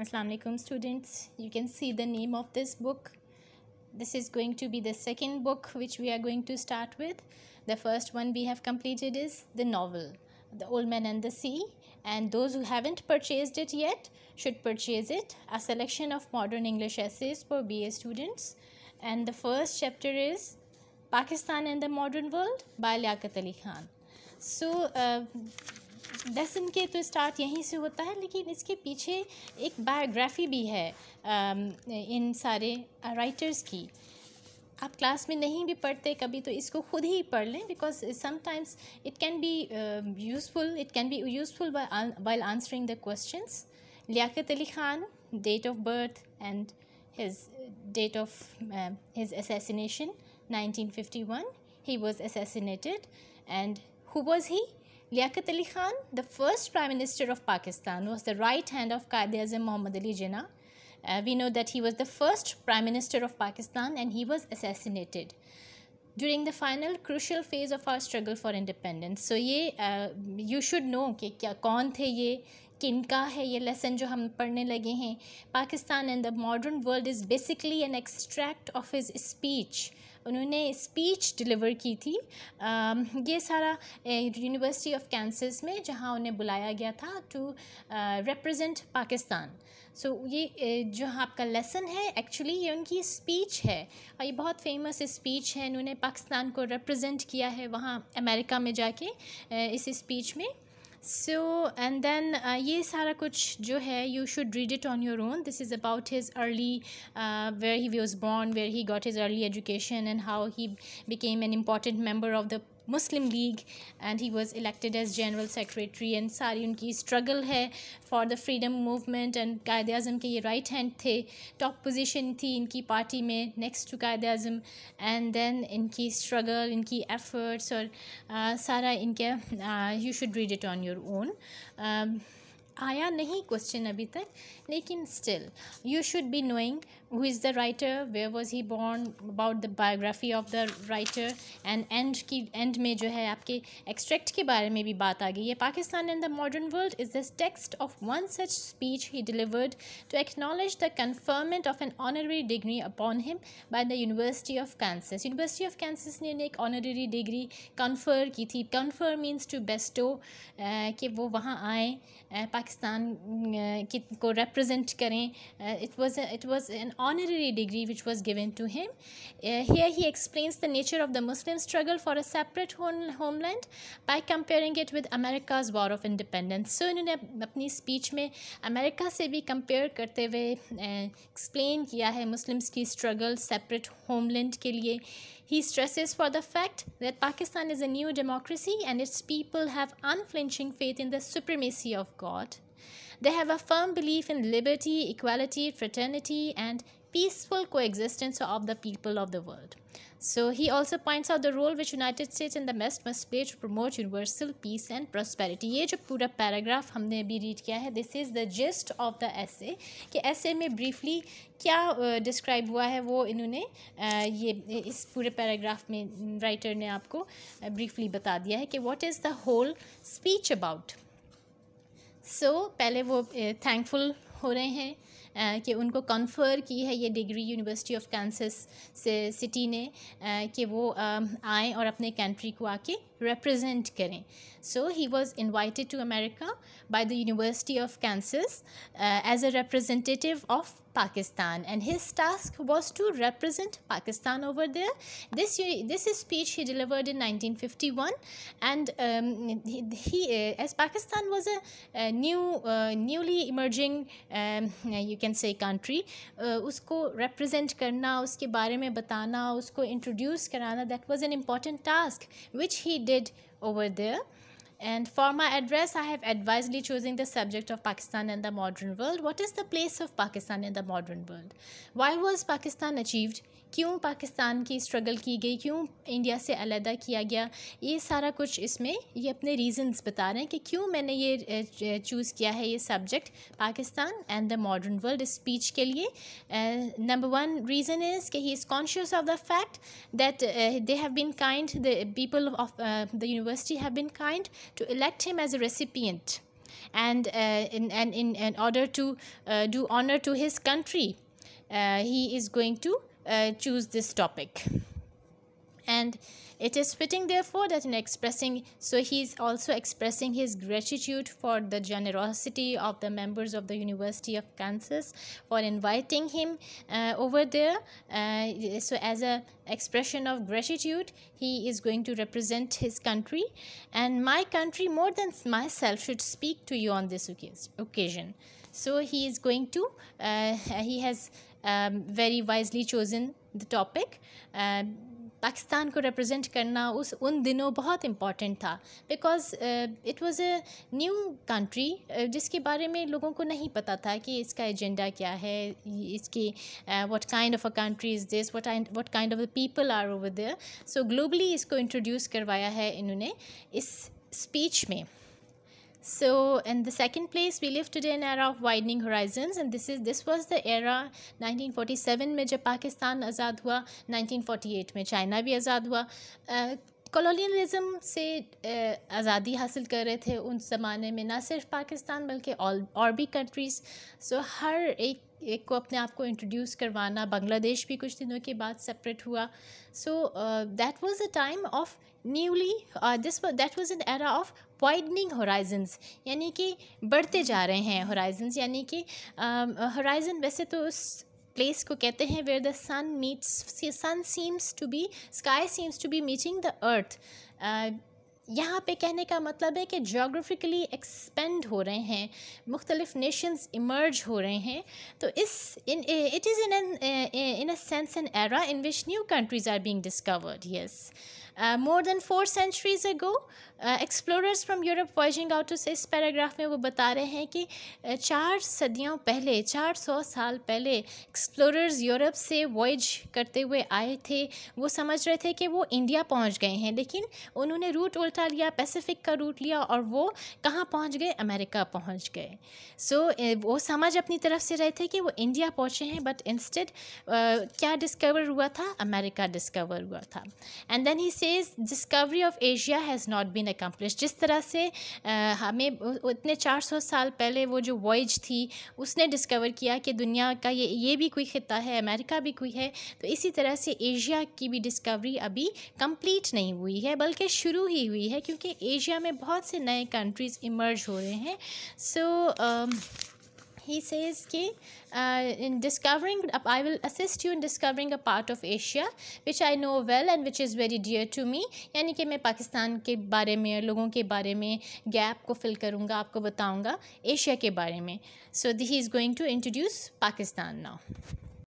Assalamu alaikum students. You can see the name of this book. This is going to be the second book which we are going to start with. The first one we have completed is the novel, The Old Man and the Sea. And those who haven't purchased it yet should purchase it. A selection of modern English essays for BA students. And the first chapter is Pakistan and the Modern World by Liaquat Ali Khan. So, uh, lesson के तो start यहीं से होता है लेकिन इसके पीछे एक बायोग्राफी भी है इन सारे राइटर्स की। आप क्लास में नहीं भी पढ़ते कभी तो इसको खुद ही पढ़ लें because sometimes it can be useful it can be useful while answering the questions Liaquat Ali Khan date of birth and date of uh, his assassination 1951 he was assassinated. And who was he? Liaquat Ali Khan, the first Prime Minister of Pakistan, was the right hand of Quaid-e-Azam Mohammad Ali Jinnah. Uh, we know that he was the first Prime Minister of Pakistan and he was assassinated during the final crucial phase of our struggle for independence. So ये uh, you should know कि क्या कौन थे ये किन का है ये lesson जो हम पढ़ने लगे हैं Pakistan and the modern world is basically an extract of his speech. उन्होंने स्पीच डिलीवर की थी। आ, ये सारा यूनिवर्सिटी ऑफ़ कैंसस में जहाँ उन्हें बुलाया गया था to represent Pakistan. So so, ये जो आपका लेसन है एक्चुअली ये उनकी स्पीच है। और ये बहुत फ़ेमस स्पीच है। इन्होंने पाकिस्तान को रिप्रेजेंट किया है वहाँ अमेरिका में जाके इस स्पीच में। so and then uh, ये सारा कुछ जो है you should read it on your own this is about his early uh, where he was born where he got his early education and how he became an important member of the Muslim League and he was elected as General Secretary and सारी उनकी struggle है for the freedom movement and कायद अज़म के ये right hand थे top position थी इनकी party में next to Quaid अज़म and then इनकी struggle इनकी efforts और uh, सारा इनके uh, you should read it on your own um, आया नहीं क्वेश्चन अभी तक लेकिन still you should be knowing who is the writer where was he born about the biography of the writer and and की and में जो है आपके एक्सट्रैक्ट के बारे में भी बात आ गई है Pakistan in the modern world is this text of one such speech he delivered to acknowledge the conferment of N honorary degree upon him by the university of Kansas university of Kansas ने एक honorary degree confer की थी confer means to Bairstow कि वो वहाँ आए पाकिस्तान की को represent करें uh, it was a, it was an honorary degree which was given to him uh, here he explains the nature of the Muslim struggle for a separate home, homeland by comparing it with America's war of independence so इन्होंने अपनी speech में America से भी compare करते हुए explain किया है Muslims की struggle separate homeland के लिए He stresses for the fact that Pakistan is a new democracy and its people have unflinching faith in the supremacy of God. They have a firm belief in liberty, equality, fraternity, and peaceful coexistence of the people of the world. So he also points out the role which United States and the West must play to promote universal peace and prosperity. ये जो पूरा paragraph हमने अभी read किया है this is the gist of the ऐसे कि ऐसे में ब्रीफली क्या डिस्क्राइब uh, हुआ है वो इन्होंने uh, ये इस पूरे पैराग्राफ में राइटर ने आपको ब्रीफली uh, बता दिया है कि what is the whole speech about so so, पहले वो थैंकफुल हो रहे हैं कि उनको कन्फर की है ये डिग्री यूनिवर्सिटी ऑफ़ कैंसस से सिटी ने कि वो आएँ और अपने कंट्री को आके represent करें so he was invited to America by the University of Kansas uh, as a representative of Pakistan and his task was to represent Pakistan over there this this speech he delivered in 1951 and um, he, he uh, as Pakistan was a, a new uh, newly emerging um, you can say country uh, उसको represent करना उसके बारे में बताना उसको introduce कराना that was an important task which he did over there. And for my address, I have advisedly chosen the subject of Pakistan and the modern world. What is the place of Pakistan in the modern world? Why was Pakistan achieved? क्यों पाकिस्तान की struggle की गई क्यों India से अलहदा किया गया ये सारा कुछ इसमें ये अपने रीजंस बता रहे हैं कि क्यों मैंने ये चूज़ किया है ये subject Pakistan and the modern world speech के लिए नंबर वन रीज़न इज़ कि he is conscious of the fact that they have been kind the people of the university have been kind to elect him as a recipient and uh, in, and in, in order to uh, do honor to his country, uh, he is going to uh, choose this topic and it is fitting, therefore, that in expressing, so he is also expressing his gratitude for the generosity of the members of the University of Kansas for inviting him uh, over there. Uh, so, as a expression of gratitude, he is going to represent his country, and my country more than myself should speak to you on this occasion. So, he is going to, uh, he has um, very wisely chosen the topic. Pakistan को represent करना उस, उन दिनों बहुत important था। Because it was a new country जिसके बारे में लोगों को नहीं पता था कि इसका एजेंडा क्या है, इसकी what kind of a country is this what what kind of the people are over there so globally इसको इंट्रोड्यूस करवाया है इन्होंने इस स्पीच में। so in the second place we live today in era of widening horizons and this is this was the era 1947 में जब पाकिस्तान आज़ाद हुआ 1948 में चाइना भी आज़ाद हुआ कॉलोनियलिज्म से आज़ादी हासिल कर रहे थे उन ज़माने में ना सिर्फ पाकिस्तान बल्कि और भी कंट्रीज़ सो हर एक एक को अपने आप को इंट्रोड्यूस करवाना, बांग्लादेश भी कुछ दिनों के बाद सेपरेट हुआ। So that was a time of newly this that was an era of widening horizons यानी कि बढ़ते जा रहे हैं होराइजन्स यानी कि होराइजन वैसे तो उस प्लेस को कहते हैं where the sun meets sun seems to be sky seems to be meeting the earth यहाँ पे कहने का मतलब है कि जोग्राफिकली एक्सपेंड हो रहे हैं, मुख्तलिफ़ नेशंस इमर्ज हो रहे हैं तो इस in it is in in a sense an era in which new countries are being discovered yes more than four centuries ago explorers from Europe voyaging out उस इस पैराग्राफ में वो बता रहे हैं कि uh, चार सदियों पहले चार सौ साल पहले एक्सप्लोरर्स यूरोप से वॉइज करते हुए आए थे। वो समझ रहे थे कि वो इंडिया पहुँच गए हैं लेकिन उन्होंने रूट उल्टा लिया पैसिफिक का रूट लिया और वो कहाँ पहुँच गए? अमेरिका पहुँच गए। सो so, वो समझ अपनी तरफ़ से रहे थे कि वो इंडिया पहुँचे हैं बट इंस्टेड uh, क्या डिस्कवर हुआ था? अमेरिका डिस्कवर हुआ था। And then he says discovery of Asia has not been accomplish जिस तरह से हमें इतने 400 साल पहले वो जो वॉइज थी उसने डिस्कवर किया कि दुनिया का ये ये भी कोई ख़त्ता है अमेरिका भी कोई है तो इसी तरह से एशिया की भी डिस्कवरी अभी कंप्लीट नहीं हुई है बल्कि शुरू ही हुई है क्योंकि एशिया में बहुत से नए कंट्रीज़ इमर्ज हो रहे हैं। सो so, he says ki uh, in discovering I will assist you in discovering a part of Asia which I know well and which is very dear to me यानी कि मैं पाकिस्तान के बारे में लोगों के बारे में गैप को फिल करूँगा आपको बताऊँगा एशिया के बारे में so he is going to introduce Pakistan now